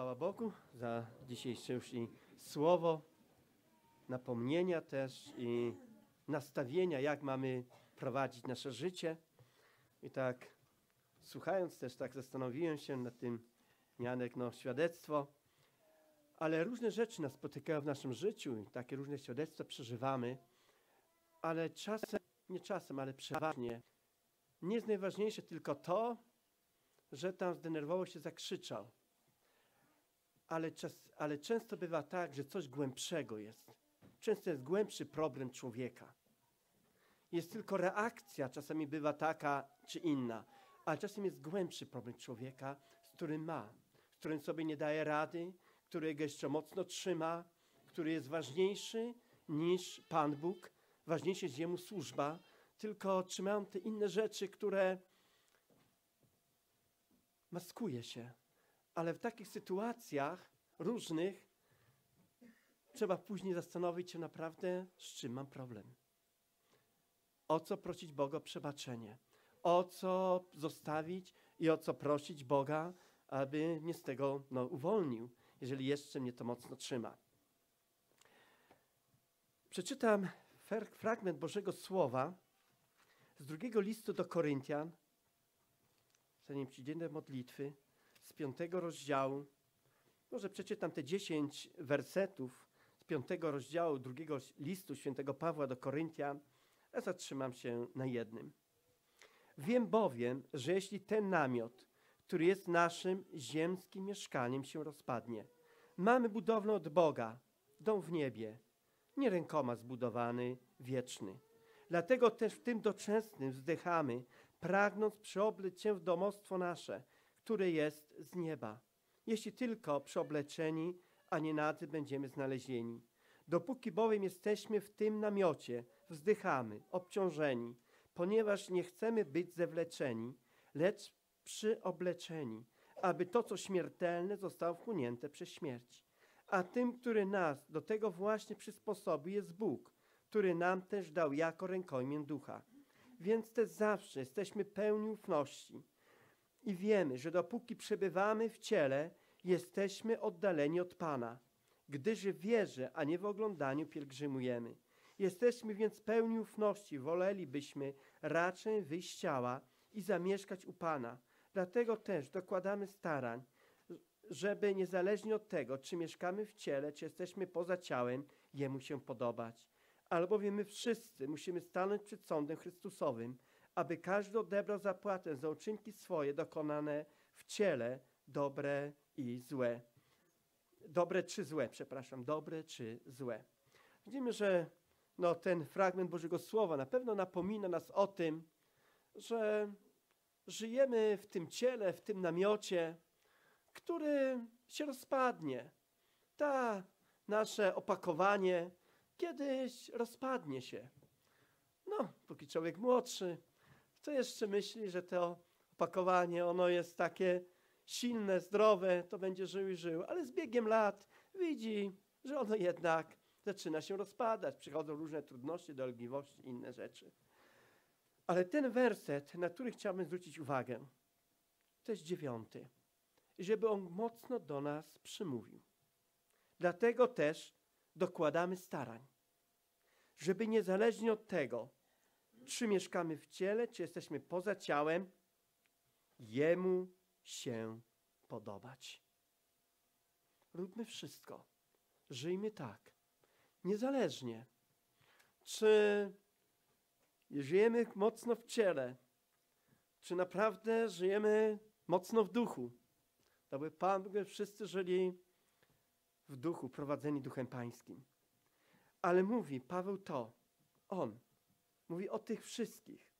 Chwała Bogu za dzisiejsze już i słowo, napomnienia też i nastawienia, jak mamy prowadzić nasze życie. I tak słuchając też, tak zastanowiłem się nad tym, Janek, no świadectwo, ale różne rzeczy nas spotykają w naszym życiu i takie różne świadectwa przeżywamy, ale czasem, nie czasem, ale przeważnie nie jest najważniejsze tylko to, że tam zdenerwował się, zakrzyczał. Ale, czas, ale często bywa tak, że coś głębszego jest. Często jest głębszy problem człowieka. Jest tylko reakcja, czasami bywa taka czy inna, ale czasem jest głębszy problem człowieka, z którym ma, z którym sobie nie daje rady, którego jeszcze mocno trzyma, który jest ważniejszy niż Pan Bóg, ważniejsza jest Jemu służba, tylko trzymają te inne rzeczy, które maskuje się. Ale w takich sytuacjach różnych trzeba później zastanowić się naprawdę, z czym mam problem. O co prosić Boga o przebaczenie? O co zostawić i o co prosić Boga, aby mnie z tego no, uwolnił, jeżeli jeszcze mnie to mocno trzyma. Przeczytam fragment Bożego Słowa z drugiego listu do Koryntian, zanim przyjdziemy modlitwy, z piątego rozdziału. Może przeczytam te dziesięć wersetów z piątego rozdziału drugiego listu świętego Pawła do Koryntian, a zatrzymam się na jednym. Wiem bowiem, że jeśli ten namiot, który jest naszym ziemskim mieszkaniem, się rozpadnie, mamy budowlę od Boga, dom w niebie, nie rękoma zbudowany, wieczny. Dlatego też w tym doczesnym wzdychamy, pragnąc przyobleć się w domostwo nasze, które jest z nieba. Jeśli tylko przeobleczeni, a nie nadzy będziemy znalezieni. Dopóki bowiem jesteśmy w tym namiocie, wzdychamy, obciążeni, ponieważ nie chcemy być zewleczeni, lecz przyobleczeni, aby to, co śmiertelne, zostało wchłonięte przez śmierć. A tym, który nas do tego właśnie przysposobił, jest Bóg, który nam też dał jako rękojmię ducha. Więc też zawsze jesteśmy pełni ufności i wiemy, że dopóki przebywamy w ciele, jesteśmy oddaleni od Pana, gdyż w wierze, a nie w oglądaniu pielgrzymujemy. Jesteśmy więc pełni ufności, wolelibyśmy raczej wyjść ciała i zamieszkać u Pana. Dlatego też dokładamy starań, żeby niezależnie od tego, czy mieszkamy w ciele, czy jesteśmy poza ciałem, Jemu się podobać. Albowiem my wszyscy musimy stanąć przed sądem Chrystusowym, aby każdy odebrał zapłatę za uczynki swoje dokonane w ciele, dobre i złe. Dobre czy złe, przepraszam, dobre czy złe. Widzimy, że no, ten fragment Bożego Słowa na pewno napomina nas o tym, że żyjemy w tym ciele, w tym namiocie, który się rozpadnie. Ta nasze opakowanie kiedyś rozpadnie się. No, póki człowiek młodszy, to jeszcze myśli, że to opakowanie, ono jest takie silne, zdrowe, to będzie żył i żył. Ale z biegiem lat widzi, że ono jednak zaczyna się rozpadać. Przychodzą różne trudności, dolegliwości, inne rzeczy. Ale ten werset, na który chciałbym zwrócić uwagę, to jest dziewiąty. Żeby on mocno do nas przymówił. Dlatego też dokładamy starań, żeby niezależnie od tego, czy mieszkamy w ciele, czy jesteśmy poza ciałem, Jemu się podobać. Róbmy wszystko. Żyjmy tak. Niezależnie, czy żyjemy mocno w ciele, czy naprawdę żyjemy mocno w duchu. Aby Pan, by wszyscy żyli w duchu, prowadzeni duchem pańskim. Ale mówi Paweł to, on, mówi o tych wszystkich,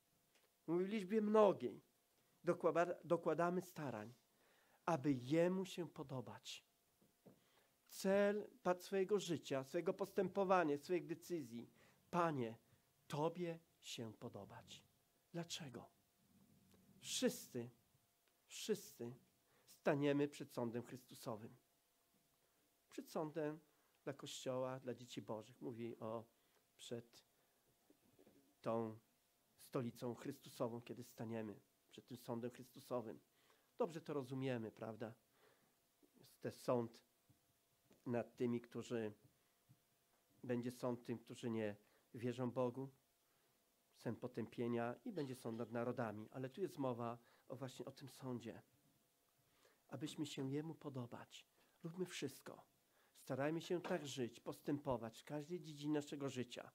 mówi w liczbie mnogiej, dokłada, dokładamy starań, aby Jemu się podobać. Cel swojego życia, swojego postępowania, swoich decyzji, Panie, Tobie się podobać. Dlaczego? Wszyscy, wszyscy staniemy przed sądem Chrystusowym. Przed sądem dla Kościoła, dla dzieci Bożych. Mówi o przed tą stolicą Chrystusową, kiedy staniemy przed tym sądem Chrystusowym. Dobrze to rozumiemy, prawda? ten sąd nad tymi, którzy będzie sąd tym, którzy nie wierzą Bogu, sen potępienia i będzie sąd nad narodami. Ale tu jest mowa o właśnie o tym sądzie. Abyśmy się Jemu podobać. Róbmy wszystko. Starajmy się tak żyć, postępować w każdej dziedzinie naszego życia.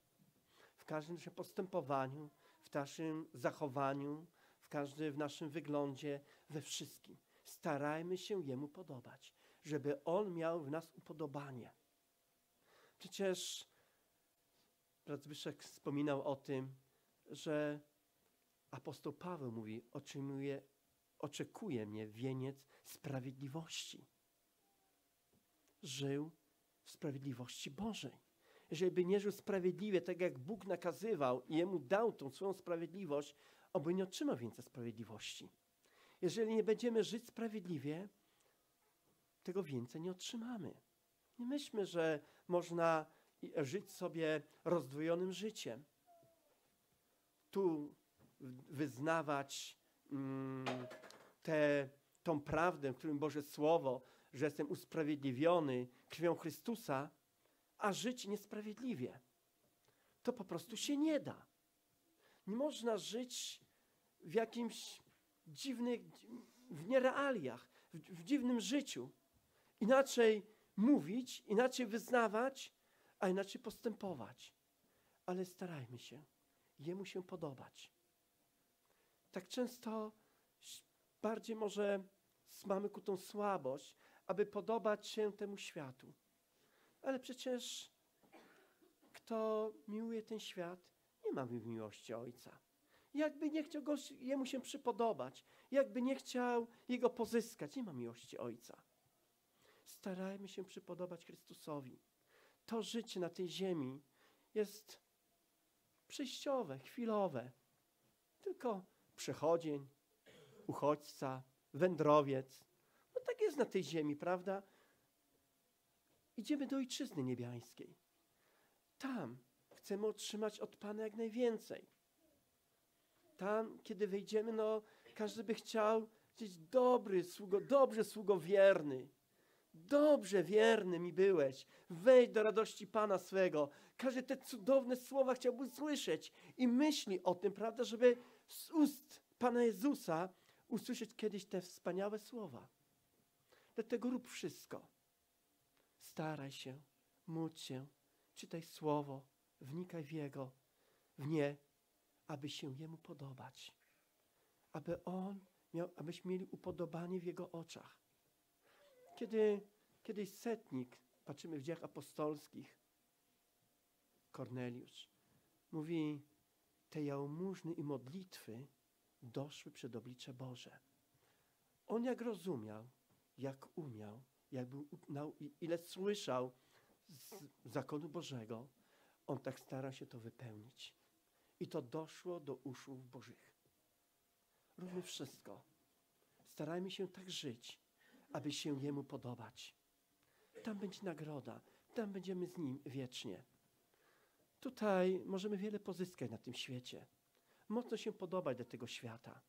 W każdym naszym postępowaniu, w naszym zachowaniu, w każdym w naszym wyglądzie, we wszystkim. Starajmy się Jemu podobać, żeby On miał w nas upodobanie. Przecież brat wspominał o tym, że apostoł Paweł mówi, otrzymuje, oczekuje mnie wieniec sprawiedliwości. Żył w sprawiedliwości Bożej. Jeżeli by nie żył sprawiedliwie, tak jak Bóg nakazywał i jemu dał tą swoją sprawiedliwość, oby nie otrzymał więcej sprawiedliwości. Jeżeli nie będziemy żyć sprawiedliwie, tego więcej nie otrzymamy. Nie myślmy, że można żyć sobie rozdwojonym życiem. Tu wyznawać mm, te, tą prawdę, w którym Boże Słowo, że jestem usprawiedliwiony krwią Chrystusa, a żyć niesprawiedliwie. To po prostu się nie da. Nie można żyć w jakimś dziwnych, w nierealiach, w, w dziwnym życiu. Inaczej mówić, inaczej wyznawać, a inaczej postępować. Ale starajmy się Jemu się podobać. Tak często bardziej może mamy ku tą słabość, aby podobać się temu światu. Ale przecież kto miłuje ten świat, nie ma miłości Ojca. Jakby nie chciał go, Jemu się przypodobać, jakby nie chciał Jego pozyskać, nie ma miłości Ojca. Starajmy się przypodobać Chrystusowi. To życie na tej ziemi jest przejściowe, chwilowe. Tylko przechodzień, uchodźca, wędrowiec. No tak jest na tej ziemi, prawda? Idziemy do Ojczyzny Niebiańskiej. Tam chcemy otrzymać od Pana jak najwięcej. Tam, kiedy wejdziemy, no każdy by chciał gdzieś dobry, sługo, dobrze sługo wierny. Dobrze wierny mi byłeś. Wejdź do radości Pana swego. Każdy te cudowne słowa chciałby słyszeć i myśli o tym, prawda, żeby z ust Pana Jezusa usłyszeć kiedyś te wspaniałe słowa. Dlatego rób wszystko. Staraj się, módl się, czytaj słowo, wnikaj w Jego, w nie, aby się Jemu podobać. Aby On miał, abyśmy mieli upodobanie w Jego oczach. Kiedy kiedyś setnik, patrzymy w dziejach apostolskich, Korneliusz, mówi, te jałmużny i modlitwy doszły przed oblicze Boże. On jak rozumiał, jak umiał, jak był, ile słyszał z zakonu Bożego, on tak stara się to wypełnić. I to doszło do uszów Bożych. Róbmy wszystko. Starajmy się tak żyć, aby się Jemu podobać. Tam będzie nagroda, tam będziemy z Nim wiecznie. Tutaj możemy wiele pozyskać na tym świecie. Mocno się podobać do tego świata.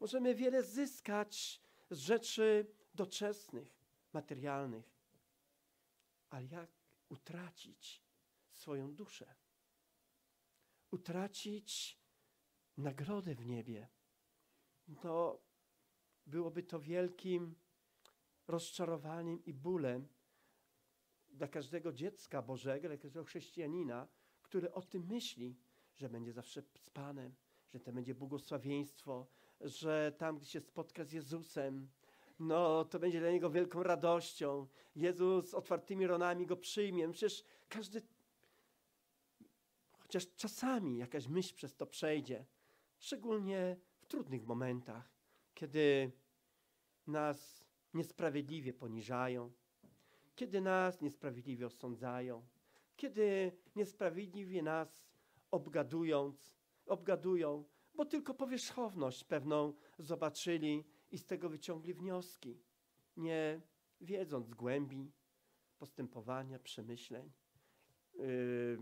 Możemy wiele zyskać z rzeczy doczesnych, materialnych. Ale jak utracić swoją duszę? Utracić nagrodę w niebie. To byłoby to wielkim rozczarowaniem i bólem dla każdego dziecka Bożego, dla każdego chrześcijanina, który o tym myśli, że będzie zawsze z Panem, że to będzie błogosławieństwo, że tam, gdzie się spotka z Jezusem, no to będzie dla niego wielką radością. Jezus z otwartymi ronami go przyjmie. Przecież każdy, chociaż czasami jakaś myśl przez to przejdzie, szczególnie w trudnych momentach, kiedy nas niesprawiedliwie poniżają, kiedy nas niesprawiedliwie osądzają, kiedy niesprawiedliwie nas obgadując, obgadują, bo tylko powierzchowność pewną zobaczyli i z tego wyciągli wnioski, nie wiedząc głębi postępowania, przemyśleń. Yy,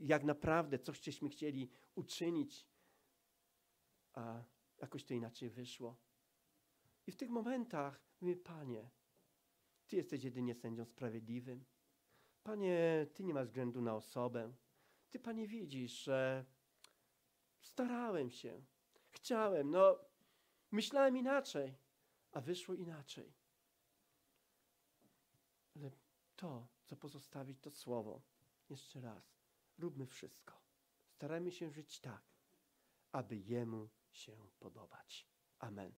jak naprawdę cośśmy chcieli uczynić, a jakoś to inaczej wyszło. I w tych momentach mówię, Panie, Ty jesteś jedynie sędzią sprawiedliwym. Panie, Ty nie masz względu na osobę. Ty, Panie, widzisz, że starałem się, chciałem, no, myślałem inaczej, a wyszło inaczej. Ale to, co pozostawić, to słowo. Jeszcze raz, róbmy wszystko. Starajmy się żyć tak, aby Jemu się podobać. Amen.